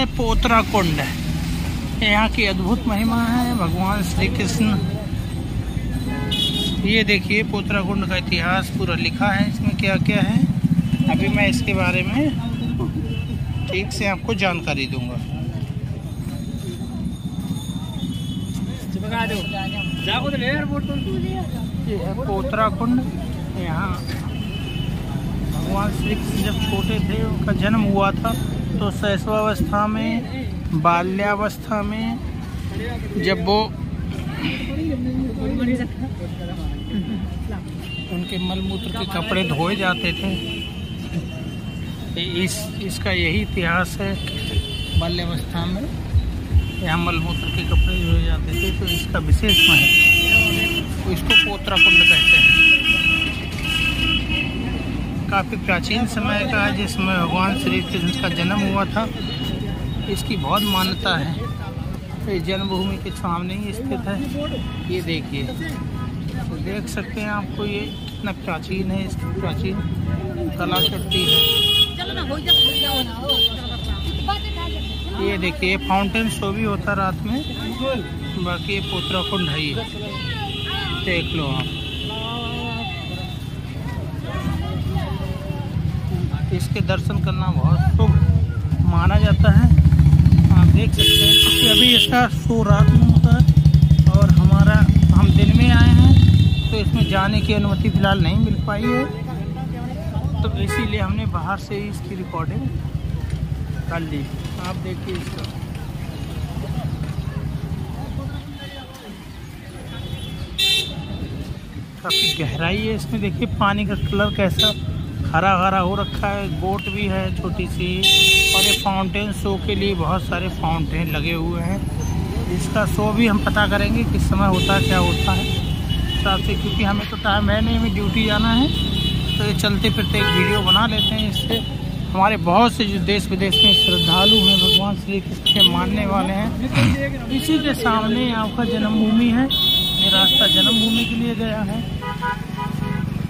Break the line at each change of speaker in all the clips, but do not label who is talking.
है। पोतरा कुंड यहाँ की अद्भुत महिमा है भगवान श्री कृष्ण ये देखिए पोतरा कुंड का इतिहास पूरा लिखा है इसमें क्या क्या है। अभी मैं इसके बारे में ठीक से आपको जानकारी दूँगा। पोतरा कुंड यहाँ कृष्ण जब छोटे थे, उनका जन्म हुआ था तो शैशवावस्था में, बाल्यावस्था में, जब वो उनके मलमूत्र के कपड़े धोए जाते थे, इस, इसका यही इतिहास है, बाल्यावस्था में यहाँ मलमूत्र के कपड़े धोए जाते थे तो इसका विशेष महत्व, इसको पोतरा कुंड कहते हैं। काफ़ी प्राचीन समय का है, जिसमें भगवान श्री कृष्ण का जन्म हुआ था। इसकी बहुत मान्यता है। इस जन्मभूमि के सामने ही स्थित है। ये देखिए। तो देख सकते हैं आपको ये कितना प्राचीन है, इसकी प्राचीन कला शक्ति है। ये देखिए फाउंटेन शो भी होता रात में। बाकी ये पोतरा कुंड है देख लो आप। इसके दर्शन करना बहुत शुभ माना जाता है। आप देख सकते हैं क्योंकि अभी इसका शो रात में होता है और हमारा, हम दिन में आए हैं तो इसमें जाने की अनुमति फ़िलहाल नहीं मिल पाई है। तो इसीलिए हमने बाहर से ही इसकी रिकॉर्डिंग कर ली। आप देखिए इसका। काफ़ी गहराई है इसमें। देखिए पानी का कलर कैसा हरा हरा हो रखा है, बोट भी है छोटी सी, और ये फाउंटेन शो के लिए बहुत सारे फाउंटेन लगे हुए हैं। इसका शो भी हम पता करेंगे किस समय होता है, क्या होता है। हिसाब से क्योंकि हमें तो टाइम है नहीं, हमें ड्यूटी जाना है तो ये चलते फिरते एक वीडियो बना लेते हैं इससे। हमारे बहुत से जो देश विदेश में श्रद्धालु हैं, भगवान श्री कृष्ण के मानने वाले हैं। इसी के सामने आपका जन्मभूमि है, ये रास्ता जन्मभूमि के लिए गया है।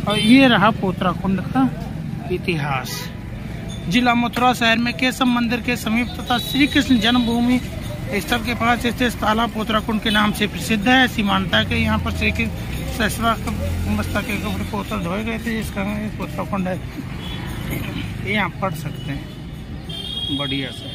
और ये रहा पोतरा कुंड का इतिहास। जिला मथुरा शहर में केशव मंदिर के समीप तथा श्री कृष्ण जन्मभूमि स्थल के पास स्थित तालाब पोतरा कुंड के नाम से प्रसिद्ध है। ऐसी मान्यता है कि यहाँ पर श्री कृष्ण के कपड़े पोतर धोए गए थे, जिसका कुंड है। ये आप पढ़ सकते हैं। बढ़िया से